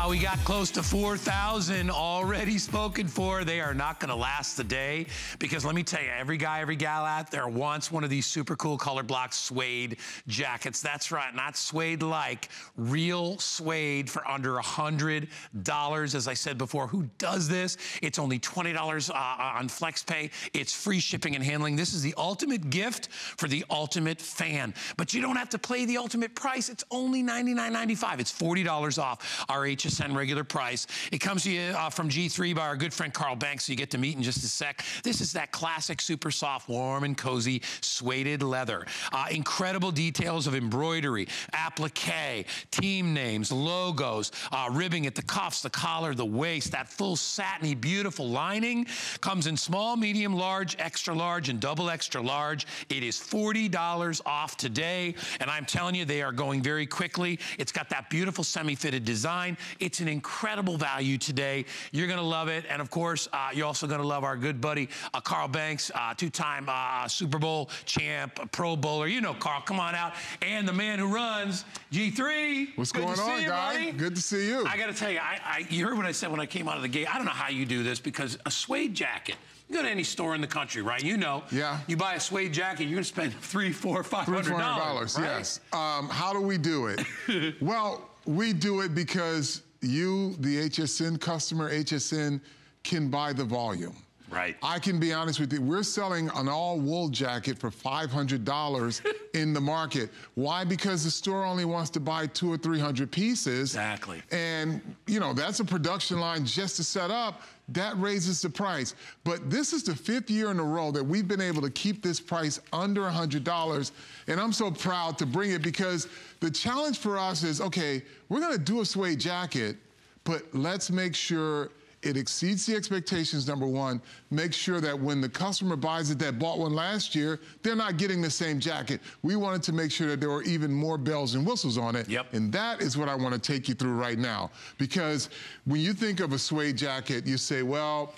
Uh, we got close to 4,000 already spoken for. They are not gonna last the day because let me tell you, every guy, every gal out there wants one of these super cool color block suede jackets. That's right, not suede-like, real suede for under $100. As I said before, who does this? It's only $20 uh, on FlexPay. It's free shipping and handling. This is the ultimate gift for the ultimate fan. But you don't have to pay the ultimate price. It's only $99.95. It's $40 off our HSN regular price. It comes to you uh, from G3 by our good friend Carl Banks, so you get to meet in just a sec. This is that classic super soft, warm and cozy suede leather. Uh, incredible details of embroidery, applique, team names, logos, uh, ribbing at the cuffs, the collar, the waist, that full satiny, beautiful lining. Comes in small, medium, large, extra large, and double extra large. It is $40 off today, and I'm telling you, they are going very quickly. It's got that beautiful semi-fitted design. It's an incredible value today. You're gonna love it. And of course, uh, you're also gonna love our good buddy, uh, Carl Banks, uh, two-time uh, Super Bowl champ, Pro Bowler. You know Carl, come on out. And the man who runs G3. What's good going on, you, guy? buddy. Good to see you. I gotta tell you, I, I, you heard what I said when I came out of the gate. I don't know how you do this because a suede jacket, you go to any store in the country, right? You know. Yeah. You buy a suede jacket, you're gonna spend three, four, five Three, hundred four hundred dollars. dollars. Yes. Um, how do we do it? well, we do it because you, the HSN customer, HSN can buy the volume. Right. I can be honest with you. We're selling an all wool jacket for $500 in the market. Why? Because the store only wants to buy two or 300 pieces. Exactly. And, you know, that's a production line just to set up. That raises the price. But this is the fifth year in a row that we've been able to keep this price under $100. And I'm so proud to bring it because the challenge for us is, okay, we're gonna do a suede jacket, but let's make sure it exceeds the expectations, number one. Make sure that when the customer buys it that bought one last year, they're not getting the same jacket. We wanted to make sure that there were even more bells and whistles on it. Yep. And that is what I want to take you through right now. Because when you think of a suede jacket, you say, well,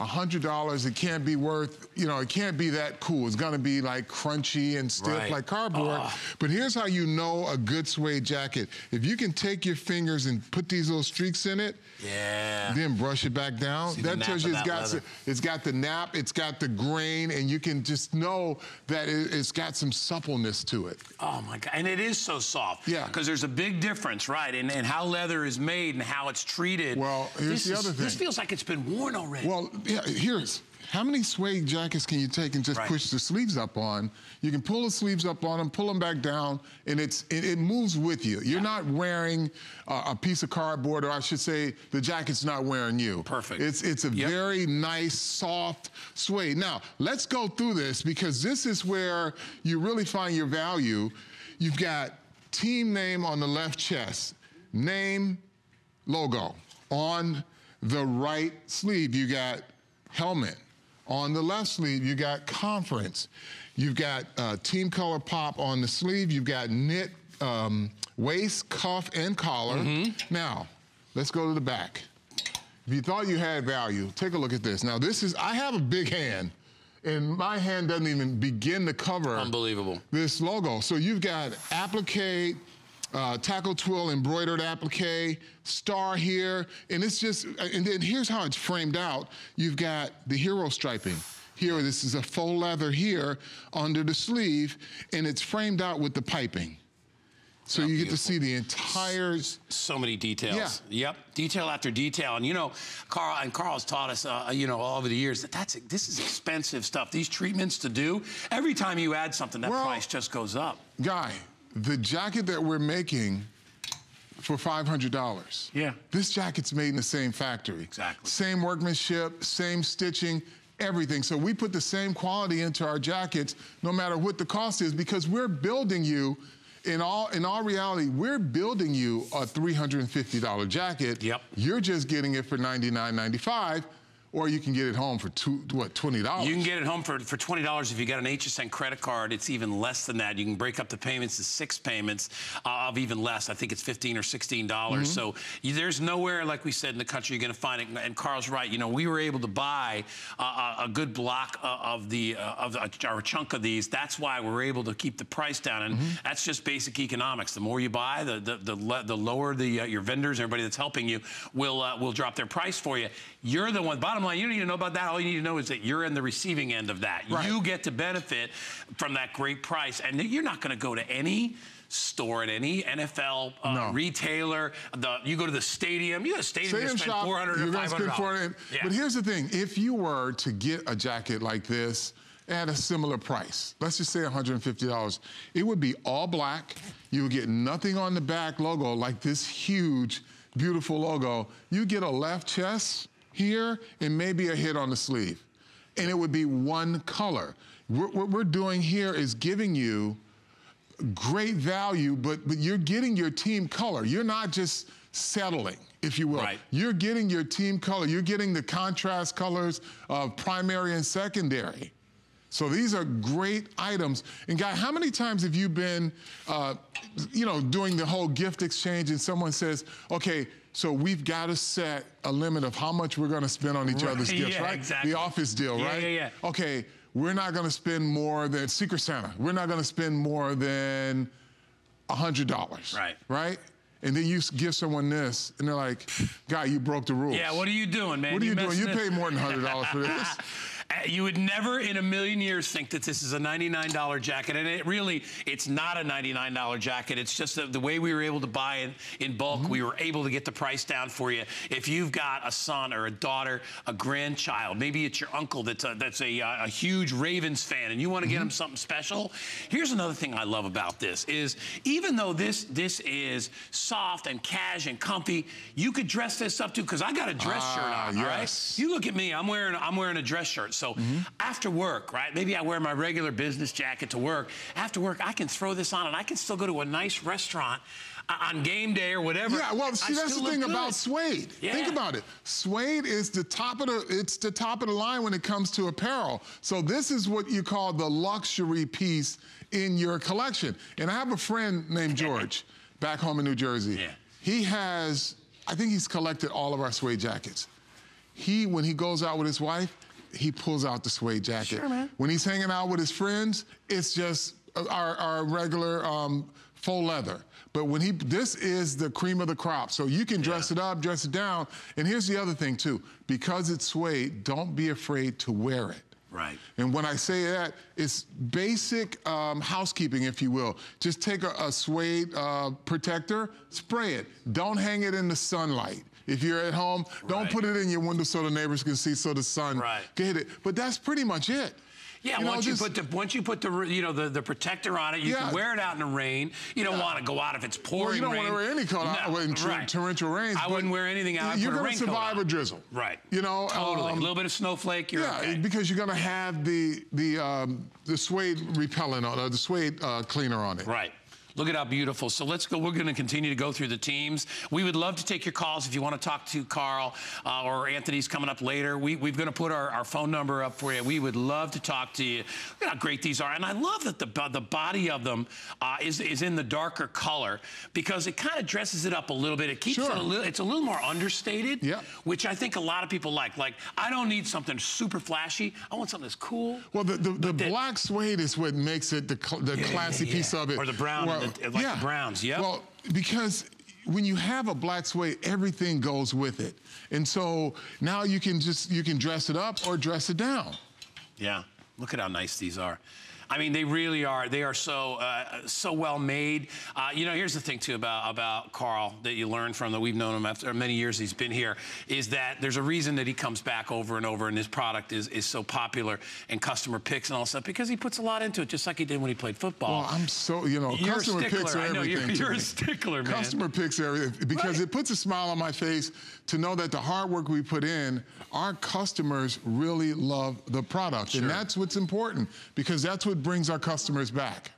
$100, it can't be worth, you know, it can't be that cool. It's gonna be like crunchy and stiff Right. like cardboard. But here's how you know a good suede jacket. If you can take your fingers and put these little streaks in it, Yeah. then brush it back down. See that tells you it's got leather. s- it's got the nap, it's got the grain, and you can just know that it, it's got some suppleness to it. Oh my God, and it is so soft. Yeah. Because there's a big difference, right, in, in how leather is made and how it's treated. Well, here's this the is- other This feels like it's been worn already. Well, yeah, here's how many suede jackets can you take and just Right. push the sleeves up on? You can pull the sleeves up on them, pull them back down, and it's it, it moves with you. You're not wearing uh, a piece of cardboard, or I should say, the jacket's not wearing you. Perfect. It's it's a Yep. very nice, soft suede. Now let's go through this because this is where you really find your value. You've got team name on the left chest, name, logo. On the right sleeve, you got helmet. On the left sleeve, you got conference. You've got uh, team color pop on the sleeve. You've got knit um, waist, cuff, and collar. Now, let's go to the back. If you thought you had value, take a look at this. Now, this is, I have a big hand, and my hand doesn't even begin to cover Unbelievable. this logo. So you've got applique, uh, tackle twill embroidered applique, star here, and it's just, and then here's how it's framed out. You've got the hero striping. Here, this is a faux leather here under the sleeve, and it's framed out with the piping. So you get to see the entire, so many details. Yeah. Yep, detail after detail. And you know, Carl and Carl's taught us, uh, you know, all over the years that that's this is expensive stuff. These treatments to do. Every time you add something, that Well- price just goes up. guy, the jacket that we're making for $500. Yeah. This jacket's made in the same factory. Exactly. Same workmanship, same stitching, everything. So we put the same quality into our jackets, no matter what the cost is, because we're building you, in all, in all reality, we're building you a $350 jacket. Yep. You're just getting it for $99.95. or you can get it home for two, what, twenty dollars. You can get it home for, for twenty dollars if you got an HSN credit card. It's even less than that. You can break up the payments to six payments uh, of even less. I think it's fifteen or sixteen dollars. Mm -hmm. So you, there's nowhere, like we said in the country, you're going to find it. And Carl's right. You know, we were able to buy uh, a good block of the uh, of the, our chunk of these. That's why we're able to keep the price down, and mm -hmm. that's just basic economics. The more you buy, the the the, the lower the uh, your vendors, everybody that's helping you, will uh, will drop their price for you. You're the one. Bottom line, you don't need to know about that. All you need to know is that you're in the receiving end of that. Right. You get to benefit from that great price. And you're not going to go to any store at any NFL uh, no. retailer. The, you go to the stadium. You go to the stadium, stadium you spend shop, 400 you're going to spend 400 yeah. But here's the thing. If you were to get a jacket like this, at a similar price. Let's just say $150. It would be all black. You would get nothing on the back logo like this huge, beautiful logo. You get a left chest, here and maybe a hit on the sleeve. And it would be one color. We're, what we're doing here is giving you great value, but, but you're getting your team color. You're not just settling, if you will. Right. You're getting your team color. You're getting the contrast colors of primary and secondary. So these are great items. And guy, how many times have you been, uh, you know, doing the whole gift exchange and someone says, okay, so we've got to set a limit of how much we're going to spend on each right. other's gifts, yeah, right? Exactly. The office deal, yeah, right? Yeah, yeah. Okay, we're not going to spend more than Secret Santa. We're not going to spend more than $100. Right. Right? And then you give someone this, and they're like, "Guy, you broke the rules." Yeah, what are you doing, man? What are you, you doing? You pay more than hundred dollars for this. Uh, you would never in a million years think that this is a $99 jacket. And it really, it's not a $99 jacket. It's just the, the way we were able to buy it in bulk, mm -hmm. we were able to get the price down for you. If you've got a son or a daughter, a grandchild, maybe it's your uncle that's a, that's a, uh, a huge Ravens fan and you want to get mm -hmm. him something special. Here's another thing I love about this is even though this, this is soft and cash and comfy, you could dress this up too because I got a dress ah, shirt on, yes. all right? You look at me, I'm wearing, I'm wearing a dress shirt. So mm -hmm. after work, right? Maybe I wear my regular business jacket to work. After work, I can throw this on and I can still go to a nice restaurant uh, on game day or whatever. Yeah, well, see, I that's the thing good. about suede. Yeah. Think about it. Suede is the top of the it's the top of the line when it comes to apparel. So this is what you call the luxury piece in your collection. And I have a friend named George back home in New Jersey. Yeah. He has, I think he's collected all of our suede jackets. He, when he goes out with his wife, he pulls out the suede jacket. Sure, man. When he's hanging out with his friends, it's just our, our regular um, faux leather. But when he, this is the cream of the crop. So you can dress yeah. it up, dress it down. And here's the other thing too. Because it's suede, don't be afraid to wear it. Right. And when I say that, it's basic um, housekeeping, if you will. Just take a, a suede uh, protector, spray it. Don't hang it in the sunlight. If you're at home, don't right. put it in your window so the neighbors can see, so the sun right. can hit it. But that's pretty much it. Yeah, you once know, you put the once you put the you know the, the protector on it, you yeah. can wear it out in the rain. You don't yeah. want to go out if it's pouring well, you don't rain. want to wear any coat out no, in right. torrential rains. I wouldn't wear anything out. You're going to survive a drizzle. Right. You know, totally. Um, a little bit of snowflake. You're yeah, okay. because you're going to have the the um, the suede repellent on, or the suede uh, cleaner on it. Right. Look at how beautiful. So let's go. We're going to continue to go through the teams. We would love to take your calls if you want to talk to Carl uh, or Anthony's coming up later. We, we're going to put our, our phone number up for you. We would love to talk to you. Look at how great these are. And I love that the, the body of them uh, is, is in the darker color because it kind of dresses it up a little bit. It keeps sure. it a little, it's a little more understated, yeah. which I think a lot of people like. Like, I don't need something super flashy. I want something that's cool. Well, the, the, the black suede is what makes it the, the yeah, classy yeah, yeah. piece of it. Or the brown. Well, like yeah. the Browns, yeah. Well, because when you have a black suede, everything goes with it. And so now you can just, you can dress it up or dress it down. Yeah, look at how nice these are. I mean, they really are. They are so uh, so well made. Uh, you know, here's the thing too about about Carl that you learn from that we've known him after many years he's been here is that there's a reason that he comes back over and over, and his product is is so popular and customer picks and all stuff because he puts a lot into it, just like he did when he played football. Well, I'm so you know, you're customer picks are everything. You're, you're a stickler, man. Customer picks everything because right. it puts a smile on my face to know that the hard work we put in, our customers really love the product, sure. and that's what's important because that's what brings our customers back.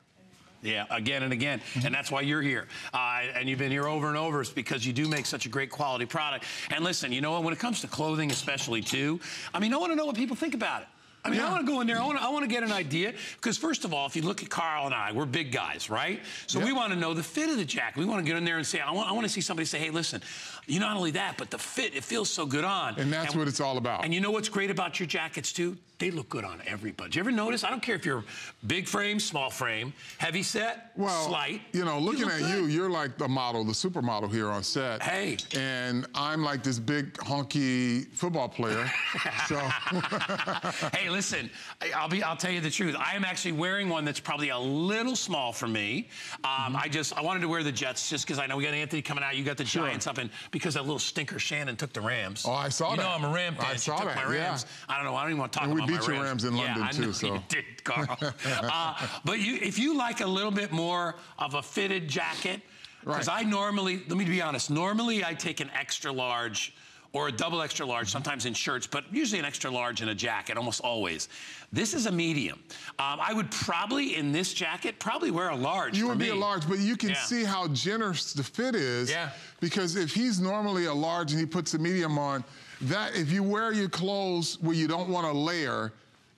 Yeah, again and again. Mm-hmm. And that's why you're here. Uh, and you've been here over and over is because you do make such a great quality product. And listen, you know what? When it comes to clothing, especially too, I mean, I want to know what people think about it. I mean, yeah. I want to go in there. I want to, I want to get an idea because first of all, if you look at Carl and I, we're big guys, right? So we want to know the fit of the jacket. We want to get in there and say, I want, I want to see somebody say, hey, listen, you not only that, but the fit, it feels so good on. And that's and, what it's all about. And you know what's great about your jackets too? They look good on everybody. Do you ever notice? I don't care if you're big frame, small frame, heavy set, well, slight. You know, looking you at good. you, you're like the model, the supermodel here on set. Hey. And I'm like this big honky football player. so. hey, listen, I'll be. I'll tell you the truth. I am actually wearing one that's probably a little small for me. Um, mm -hmm. I just I wanted to wear the Jets just because I know we got Anthony coming out. You got the sure. Giants up, and because that little stinker Shannon took the Rams. Oh, I saw you that. You know I'm a Ram fan. I saw that. My Rams. Yeah. I don't know. I don't even want to talk and about beat your Rams. Rams in yeah, London I too. So you did, Carl. uh, but you, if you like a little bit more of a fitted jacket, because right. I normally, let me be honest, normally I take an extra large or a double extra large, sometimes in shirts, but usually an extra large in a jacket, almost always. This is a medium. Um, I would probably, in this jacket, probably wear a large You would be a large, but you can yeah. see how generous the fit is. Yeah. Because if he's normally a large and he puts a medium on, that if you wear your clothes where you don't want to layer,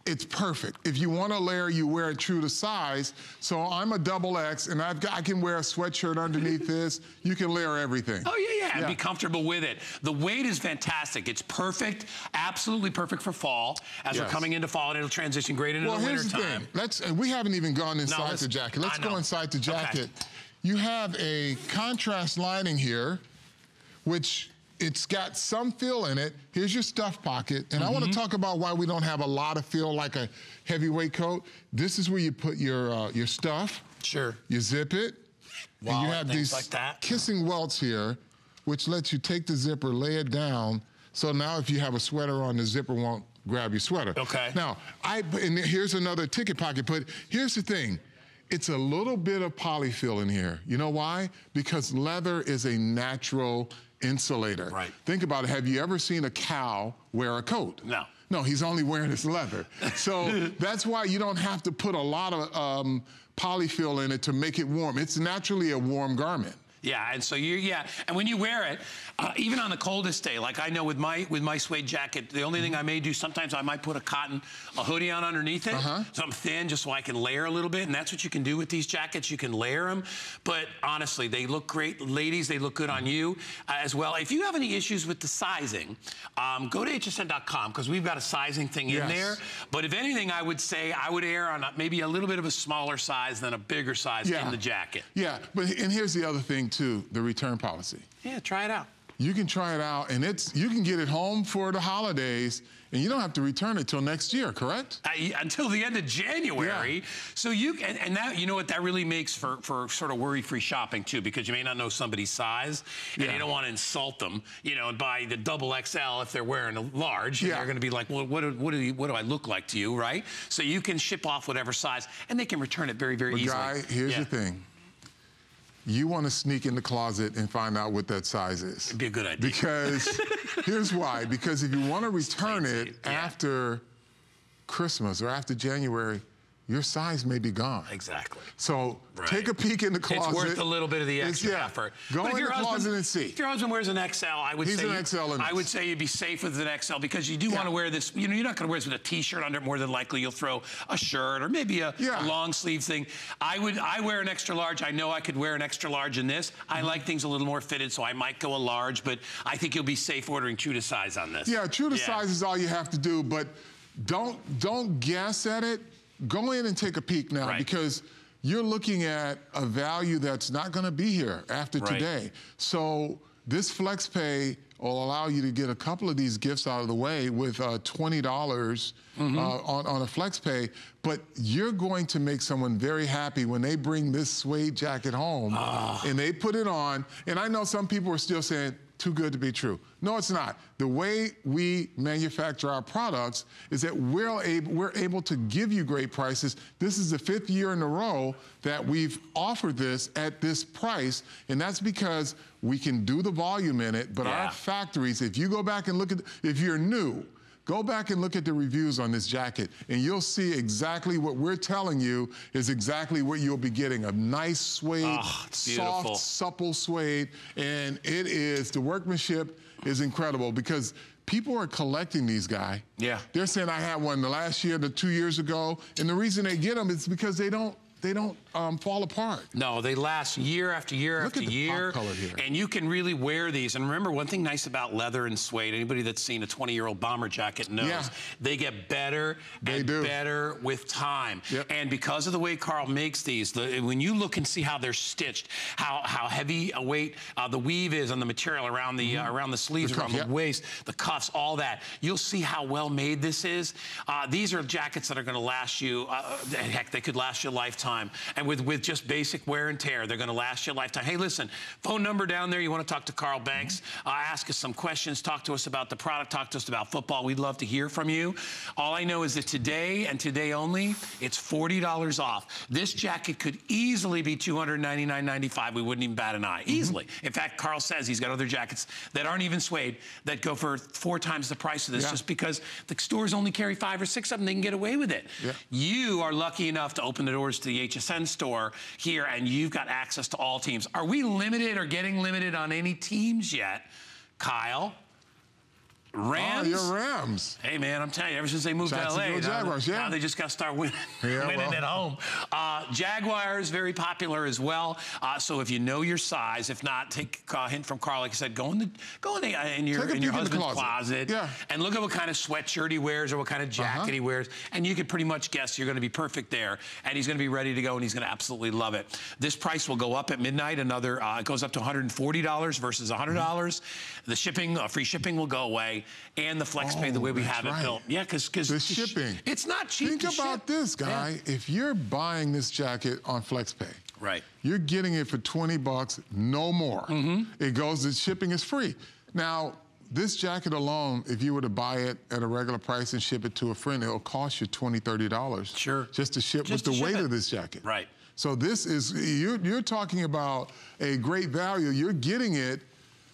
it's perfect. If you want to layer, you wear it true to size. So I'm a double X, and I've got, I can wear a sweatshirt underneath this. You can layer everything. Oh, yeah, yeah, yeah, and be comfortable with it. The weight is fantastic. It's perfect, absolutely perfect for fall. As yes. we're coming into fall, and it'll transition great into well, the winter time. Well, here's the thing. Let's, we haven't even gone inside no, the jacket. Let's go inside the jacket. Okay. You have a contrast lining here, which it's got some feel in it. Here's your stuff pocket. And mm -hmm. I want to mm-hmm. talk about why we don't have a lot of feel like a heavyweight coat. This is where you put your uh, your stuff. Sure. You zip it. Wallet, and you have these like kissing welts here, which lets you take the zipper, lay it down. So now if you have a sweater on, the zipper won't grab your sweater. Okay. Now, I and here's another ticket pocket, but here's the thing. It's a little bit of polyfill in here. You know why? Because leather is a natural insulator. Right. Think about it. Have you ever seen a cow wear a coat? No. No, he's only wearing his leather. So that's why you don't have to put a lot of um, polyfill in it to make it warm. It's naturally a warm garment. Yeah, and so you yeah, and when you wear it, uh, even on the coldest day, like I know with my with my suede jacket, the only thing I may do sometimes I might put a cotton a hoodie on underneath it, uh -huh. so I'm thin, just so I can layer a little bit, and that's what you can do with these jackets. You can layer them, but honestly, they look great, ladies. They look good on you uh, as well. If you have any issues with the sizing, um, go to hsn.com because we've got a sizing thing in there. But if anything, I would say I would err on maybe a little bit of a smaller size than a bigger size yeah. in the jacket. Yeah, but and here's the other thing to the return policy. Yeah, try it out. You can try it out, and it's you can get it home for the holidays, and you don't have to return it till next year, correct? Uh, until the end of January. Yeah. So you and, and that you know what that really makes for for sort of worry-free shopping too, because you may not know somebody's size, and yeah. you don't want to insult them, you know, and buy the double XL if they're wearing a large. Yeah. They're going to be like, well, what do, what do you, what do I look like to you, right? So you can ship off whatever size, and they can return it very very but easily. Guy, here's yeah. the thing you want to sneak in the closet and find out what that size is. It'd be a good idea. Because here's why. Because if you want to return it yeah. after Christmas or after January, your size may be gone. Exactly. So right. take a peek in the closet. It's worth a little bit of the extra yeah, effort. Go but in the husband, closet and see. If your husband wears an XL, I would He's say an XL I would say you'd be safe with an XL because you do yeah. want to wear this. You know, you're not going to wear this with a T-shirt under. It. More than likely, you'll throw a shirt or maybe a, yeah. a, long sleeve thing. I would. I wear an extra large. I know I could wear an extra large in this. I mm -hmm. like things a little more fitted, so I might go a large. But I think you'll be safe ordering true to size on this. Yeah, true to size is all you have to do. But don't don't guess at it go in and take a peek now right. because you're looking at a value that's not going to be here after right. today. So this FlexPay will allow you to get a couple of these gifts out of the way with uh, $20 mm -hmm. uh, on, on a FlexPay. But you're going to make someone very happy when they bring this suede jacket home uh. and they put it on. And I know some people are still saying, too good to be true. No, it's not. The way we manufacture our products is that we're able, we're able to give you great prices. This is the fifth year in a row that we've offered this at this price, and that's because we can do the volume in it, but yeah. our factories, if you go back and look at, if you're new, Go back and look at the reviews on this jacket, and you'll see exactly what we're telling you is exactly what you'll be getting. A nice suede, Oh, soft, supple suede, and it is, the workmanship is incredible because people are collecting these, guy. Yeah. They're saying I had one the last year, the two years ago, and the reason they get them is because they don't, they don't um, fall apart. No, they last year after year Look after at the year. pop color here. And you can really wear these. And remember, one thing nice about leather and suede, anybody that's seen a 20 year old bomber jacket knows Yeah. they get better They and do. better with time. Yep. And because of the way Carl makes these, the, when you look and see how they're stitched, how, how heavy a weight uh, the weave is on the material around the, uh, around the sleeves. The around cuff, the yep. waist, the cuffs, all that, you'll see how well made this is. Uh, these are jackets that are going to last you, uh, heck, they could last you a lifetime. And with, with just basic wear and tear, they're going to last you a lifetime. Hey, listen, phone number down there. You want to talk to Carl Banks? Uh, ask us some questions. Talk to us about the product. Talk to us about football. We'd love to hear from you. All I know is that today and today only, it's $40 off. This jacket could easily be $299.95. We wouldn't even bat an eye. Easily. In fact, Carl says he's got other jackets that aren't even suede that go for four times the price of this Yeah. just because the stores only carry five or six of them. They can get away with it. Yeah. You are lucky enough to open the doors to the HSN store here, and you've got access to all teams. Are we limited or getting limited on any teams yet, Kyle? Rams? Oh, your Rams. Hey man, I'm telling you, ever since they moved to LA, now, Jaguars, yeah. now they just got to start winning, Yeah, winning well. at home. Uh, Jaguars very popular as well. Uh, so if you know your size, if not, take a hint from Carl. Like I said, go in the go in, the, uh, in your in your peek in husband's closet. Yeah. and look at what kind of sweatshirt he wears or what kind of jacket Uh-huh. he wears, and you can pretty much guess you're going to be perfect there, and he's going to be ready to go, and he's going to absolutely love it. This price will go up at midnight. Another uh, it goes up to $140 versus 100. dollars Mm-hmm. The shipping, uh, free shipping will go away, and the flex pay the Oh, way we have it right. built. Yeah, because because The shipping. it's not cheap. Think about ship. this, guy. If you're buying this jacket on FlexPay, Right. You're getting it for 20 bucks, no more. Mm-hmm. It goes, the shipping is free. Now, this jacket alone, if you were to buy it at a regular price and ship it to a friend, it'll cost you $20, $30. Sure. Just to ship Just with to the ship weight it. of this jacket. Right. So this is, you're, you're talking about a great value. You're getting it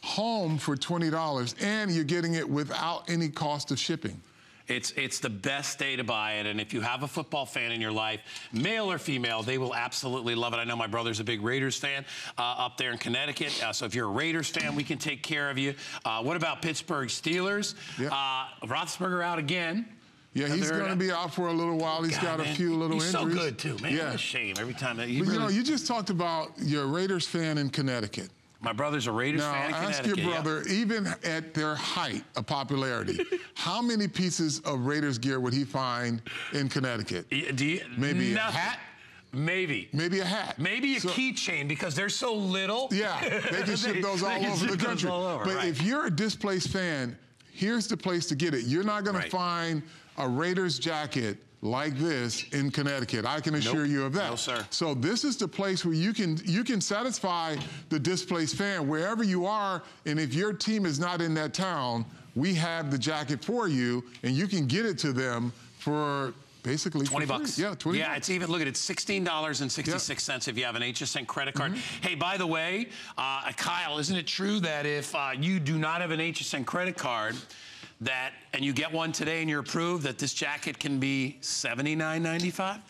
home for $20 and you're getting it without any cost of shipping. It's it's the best day to buy it, and if you have a football fan in your life, male or female, they will absolutely love it. I know my brother's a big Raiders fan uh, up there in Connecticut, uh, so if you're a Raiders fan, we can take care of you. Uh, what about Pittsburgh Steelers? Yeah. Uh, Roethlisberger out again. Yeah, he's going to be out for a little while. He's God, got a few little he's injuries. so good too, man. Yeah. What a shame every time. That, he But you know, you just talked about your Raiders fan in Connecticut. My brother's a Raiders Now, fan in ask your yeah. brother, even at their height of popularity, how many pieces of Raiders gear would he find in Connecticut? Do you, Maybe a hat? Maybe. Maybe a hat. Maybe a So- keychain because they're so little. Yeah, they can ship those all over the country. over, but right. if you're a displaced fan, here's the place to get it. You're not going Right. to find a Raiders jacket like this in Connecticut. I can assure Nope. you of that. No, sir. So this is the place where you can you can satisfy the displaced fan wherever you are, and if your team is not in that town, we have the jacket for you, and you can get it to them for basically 20 free. bucks. Yeah, 20 Yeah, bucks. it's even, look at it, $16.66 if you have an HSN credit card. Mm-hmm. Hey, by the way, uh, Kyle, isn't it true that if uh, you do not have an HSN credit card, that, and you get one today and you're approved, that this jacket can be $79.95?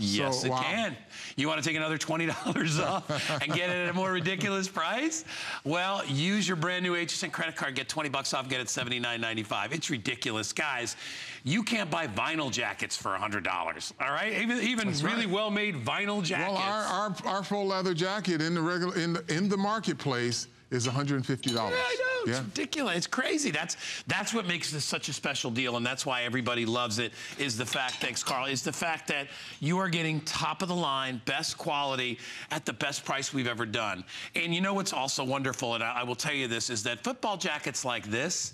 Yes, it wow. can. You want to take another $20 off and get it at a more ridiculous price? Well, use your brand new HSN credit card, get 20 bucks off, get it $79.95. It's ridiculous. Guys, you can't buy vinyl jackets for $100, all right? Even, even really right. well-made vinyl jackets. Well, our, our, our full leather jacket in the regular in the, in the marketplace is $150. Yeah, I know. It's Yeah. ridiculous. It's crazy. That's that's what makes this such a special deal, and that's why everybody loves it. Is the fact, thanks, Carl, is the fact that you are getting top of the line, best quality at the best price we've ever done. And you know what's also wonderful, and I, I will tell you this, is that football jackets like this.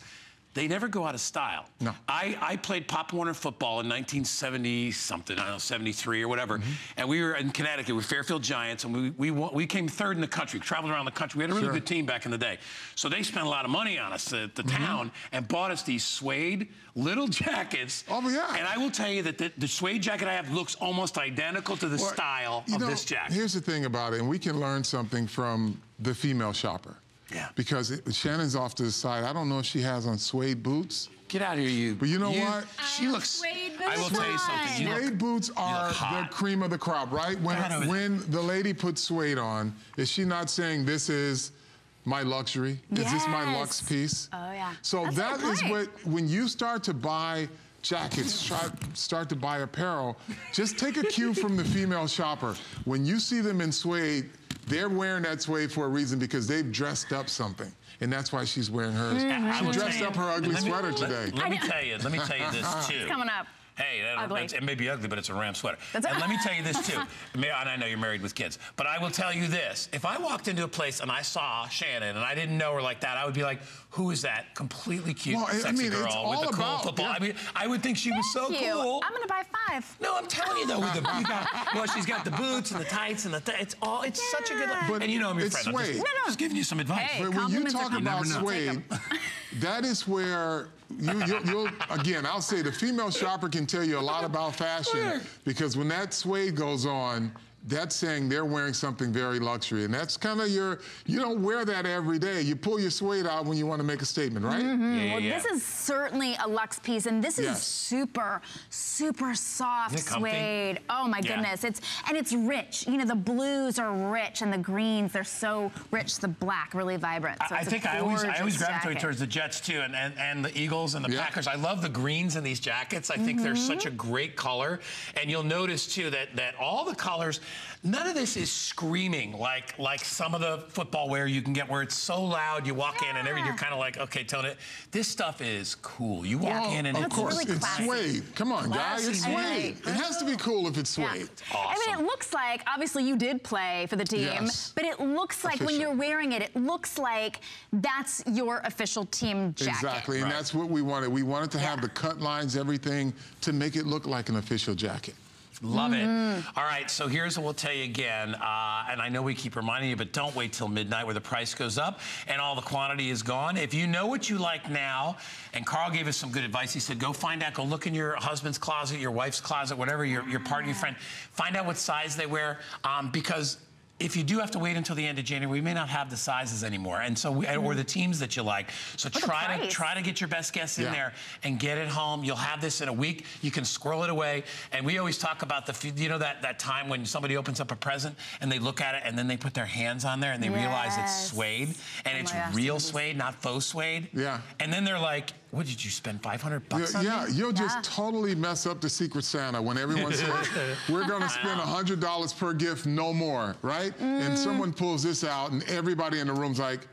They never go out of style. No. I, I played Pop Warner football in 1970 something, I don't know, 73 or whatever. Mm-hmm. And we were in Connecticut with Fairfield Giants, and we, we, we came third in the country, traveled around the country. We had a really Sure. good team back in the day. So they spent a lot of money on us at the Mm-hmm. town and bought us these suede little jackets. Oh, yeah. And I will tell you that the, the suede jacket I have looks almost identical to the Well, style of know, this jacket. Here's the thing about it, and we can learn something from the female shopper. Yeah. Because it, Shannon's off to the side. I don't know if she has on suede boots Get out of here, you. But you know what? She looks. Suede I will tell you something. You look, Suede boots are the cream of the crop, right? When when the lady puts suede on, is she not saying this is my luxury? Is this my lux piece? Oh, yeah. So That's a that good is point. what when you start to buy jackets, start, start to buy apparel, just take a cue from the female shopper. When you see them in suede, they're wearing that suede for a reason because they've dressed up something. And that's why she's wearing hers. Mm-hmm. I She dressed tell you- up her ugly let me- sweater let- today. Let, me tell you. Let me tell you this too. It's Coming up. Hey, that, Ugly. it may be ugly, but it's a ram sweater. That's and right. let me tell you this too. And I know you're married with kids, but I will tell you this: if I walked into a place and I saw Shannon and I didn't know her like that, I would be like, "Who is that completely cute, Well, I- I sexy mean, girl it's with the cool about- football?" yeah. I mean, I would think she was so Thank you. cool. I'm gonna buy five. No, I'm telling you though, with the you got, well, she's got the boots and the tights and the th- it's all it's such a good. Look. But and you know I'm your it's friend. I'm just, suede. No, no. just giving you some advice. Hey. But when you compliments are talk about I'll take suede, 'em. that is where you, you, you'll, again, I'll say the female shopper can tell you a lot about fashion because when that suede goes on, that's saying they're wearing something very luxury. And that's kind of your, you don't wear that every day. You pull your suede out when you want to make a statement, right? Yeah, yeah, Mm-hmm. Well, yeah. this is certainly a luxe piece, and this is Yes. super, super soft Is it comfy? suede. Oh my Yeah. goodness, it's and it's rich. You know, the blues are rich, and the greens they're so rich. The black really vibrant. So I it's a think I always I always gravitate jacket. towards the Jets too, and, and, and the Eagles and the Yeah. Packers. I love the greens in these jackets. I think they're Mm-hmm. such a great color, and you'll notice too that that all the colors, none of this is screaming like like some of the football wear you can get where it's so loud you walk in and every you're kind of like okay tone it. This stuff is cool. You walk Yeah. in and Of it's it's course, really it's classy. suede. Come on, guys, it's Classy, suede. man. It has to be cool if it's Yeah. suede. I mean, it looks like obviously you did play for the team, Yes. but it looks like when you're wearing it, it looks like that's your official team jacket. Exactly, and Right. that's what we wanted. We wanted to have Yeah. the cut lines, everything, to make it look like an official jacket. Love Mm-hmm. it. All right, so here's what we'll tell you again. Uh, and I know we keep reminding you, but don't wait till midnight where the price goes up and all the quantity is gone. If you know what you like now, and Carl gave us some good advice, he said, go find out, go look in your husband's closet, your wife's closet, whatever, your, your partner, your friend, find out what size they wear. Um, because if you do have to wait until the end of January, we may not have the sizes anymore, and so we, or mm-hmm. the teams that you like. So the try to try to get your best guess in Yeah. there and get it home. You'll have this in a week. You can squirrel it away. And we always talk about the, you know, that, that time when somebody opens up a present and they look at it and then they put their hands on there and they realize it's suede and Oh it's my gosh, real suede, not faux suede. Yeah. And then they're like, what did you spend 500 bucks Yeah, on? yeah, me?" you'll Yeah. just totally mess up the Secret Santa when everyone says, we're going to spend $100 per gift, no more, right? Mm. And someone pulls this out, and everybody in the room's like,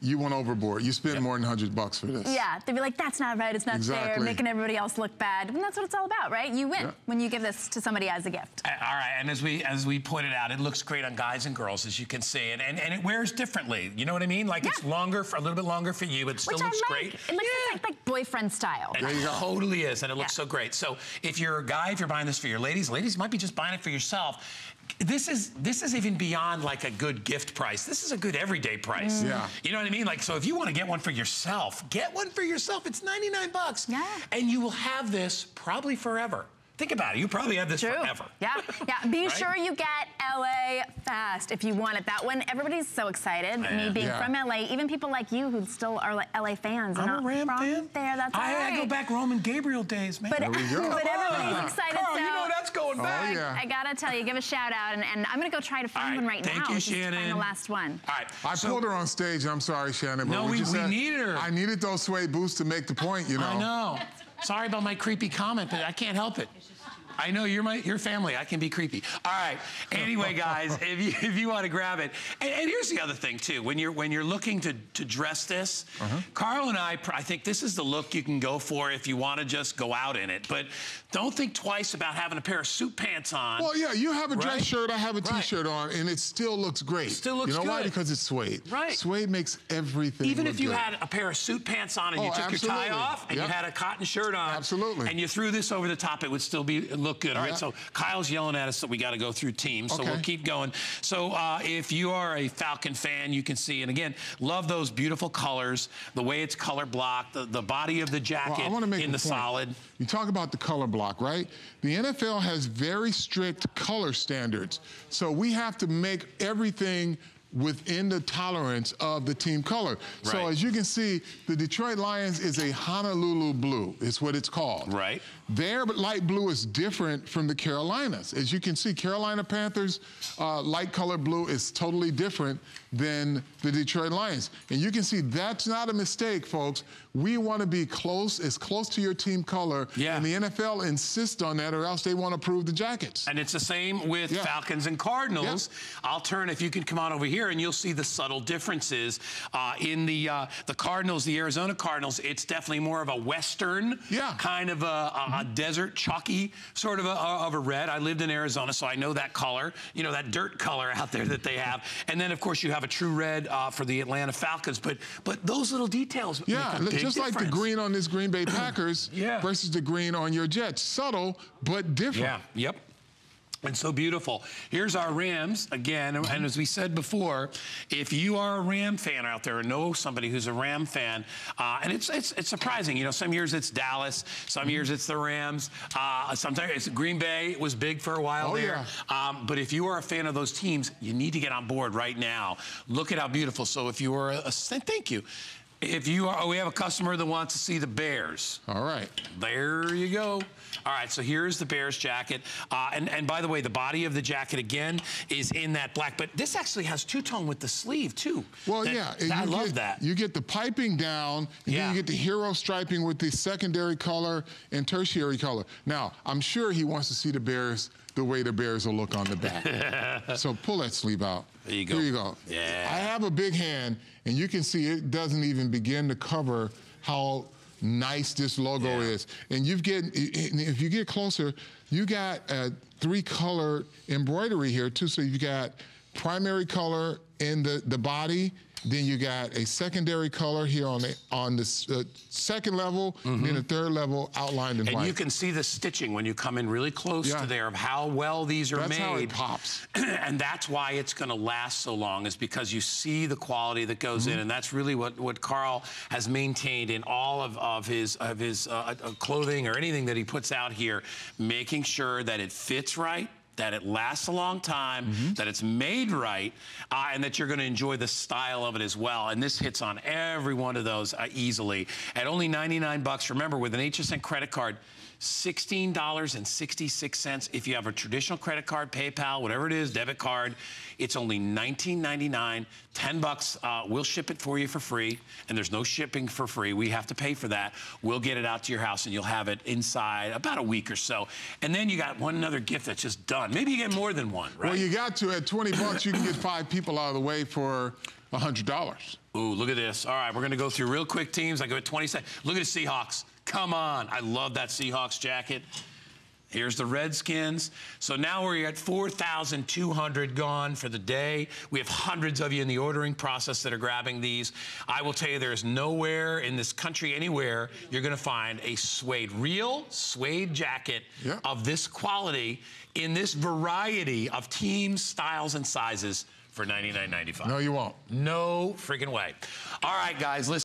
you went overboard. You spent more than 100 bucks for this. Yeah, they'd be like, that's not right, it's not fair, Exactly. making everybody else look bad. And that's what it's all about, right? You win Yeah. when you give this to somebody as a gift. Uh, All right, and as we as we pointed out, it looks great on guys and girls, as you can see, and and, and it wears differently. You know what I mean? Like it's longer, for a little bit longer for you. It still Which looks I like. great. It looks like, like boyfriend style. It There you go. totally is, and it looks Yeah. so great. So if you're a guy, if you're buying this for your ladies, ladies you might be just buying it for yourself. This is this is even beyond like a good gift price. This is a good everyday price. Mm. Yeah. You know what I mean? Like so if you want to get one for yourself, get one for yourself. It's 99 bucks. Yeah. And you will have this probably forever. Think about it. You probably have this True. forever. Yeah, yeah. Be Right? sure you get LA fast if you want it. That one, everybody's so excited. Me am. being Yeah. from LA, even people like you who still are like LA fans. I'm and a not Ram from fan. There, that's I, all I go back Roman Gabriel days, man. But, There we go. but everybody's excited. Carl, so you know that's going oh, back. Oh, yeah. I gotta tell you, give a shout out, and, and I'm gonna go try to find All right, one right thank now. you, Just find the last one. All right. I so- pulled her on stage. I'm sorry, Shannon. but No, what we- you we said- needed her. I needed those suede boots to make the point, you know. I know. Sorry about my creepy comment, but I can't help it. I know you're my your family. I can be creepy. All right. Anyway, guys, if you if you want to grab it, and, and here's the other thing too. When you're when you're looking to to dress this, Uh-huh. Carl and I, I think this is the look you can go for if you want to just go out in it. But don't think twice about having a pair of suit pants on. Well, yeah, you have a dress Right? shirt, I have a Right. t-shirt on, and it still looks great. Still looks You know why? Because it's suede. Right. Suede makes everything Even if you good. had a pair of suit pants on and you Oh, took your tie off and Yep. you had a cotton shirt on, Absolutely. and you threw this over the top, it would still be look good. All right, Yeah. so Kyle's yelling at us that we got to go through teams, so Okay. we'll keep going. So uh, if you are a Falcon fan, you can see, and again, love those beautiful colors, the way it's color blocked, the, the body of the jacket Well, I want to make in the point. solid. You talk about the color block, right? The NFL has very strict color standards. So we have to make everything within the tolerance of the team color. So as you can see, the Detroit Lions is a Honolulu blue, is what it's called. Right. Their light blue is different from the Carolinas. As you can see, Carolina Panthers uh, light color blue is totally different than the Detroit Lions. And you can see that's not a mistake, folks. We want to be close, as close to your team color. Yeah. And the NFL insists on that, or else they want to prove the jackets. And it's the same with Yeah. Falcons and Cardinals. I'll turn if you can come on over here, and you'll see the subtle differences uh, in the uh, the Cardinals, the Arizona Cardinals. It's definitely more of a Western Yeah. kind of a, a, a desert chalky sort of a, of a red. I lived in Arizona, so I know that color. You know that dirt color out there that they have. And then of course you have a true red uh, for the Atlanta Falcons. But but those little details. Yeah, make a big just like the green on this Green Bay Packers Yeah. versus the green on your Jets. Subtle, but different. Yeah, yep. And so beautiful. Here's our Rams again. And, as we said before, if you are a Ram fan out there or know somebody who's a Ram fan, uh, and it's, it's it's surprising. You know, some years it's Dallas, some years it's the Rams. Uh, sometimes it's Green Bay was big for a while Oh, there. Um, but if you are a fan of those teams, you need to get on board right now. Look at how beautiful. So if you are a, a thank you. If you are, oh, we have a customer that wants to see the Bears. All right. There you go. All right, so here's the Bears jacket. Uh, and, and by the way, the body of the jacket, again, is in that black. But this actually has two-tone with the sleeve, too. Well, That- yeah. I you love get, that. You get the piping down, and Yeah. then you get the hero striping with the secondary color and tertiary color. Now, I'm sure he wants to see the Bears the way the Bears will look on the back. so pull that sleeve out. There you go. Here you go. Yeah. I have a big hand, and you can see it doesn't even begin to cover how nice this logo Yeah. is. And you've get if you get closer, you got a three color embroidery here too. So you've got primary color in the, the body. Then you got a secondary color here on the on the uh, second level, and then the third level outlined in Mm-hmm. and you can see the stitching when you come in really close Yeah. to there of how well these are That's made. how it pops. and that's why it's going to last so long is because you see the quality that goes Mm-hmm. in and that's really what, what carl has maintained in all of, of his of his uh, uh, clothing or anything that he puts out here making sure that it fits right that it lasts a long time, Mm-hmm. that it's made right, uh, and that you're going to enjoy the style of it as well. And this hits on every one of those uh, easily at only 99 bucks. Remember, with an HSN credit card, $16.66. If you have a traditional credit card, PayPal, whatever it is, debit card, it's only $19.99. 10 bucks. Uh, we'll ship it for you for free, and there's no shipping for free. We have to pay for that. We'll get it out to your house, and you'll have it inside about a week or so. And then you got one another gift that's just done. Maybe you get more than one, right? well, you got to at 20 bucks, you can get five people out of the way for $100. Ooh, look at this. All right, we're going to go through real quick teams. I go at 20 seconds. Look at the Seahawks. Come on. I love that Seahawks jacket. Here's the Redskins. So now we're at 4,200 gone for the day. We have hundreds of you in the ordering process that are grabbing these. I will tell you, there is nowhere in this country, anywhere, you're going to find a suede, real suede jacket Yeah. of this quality in this variety of teams, styles, and sizes for $99.95. No, you won't. No freaking way. All right, guys, listen.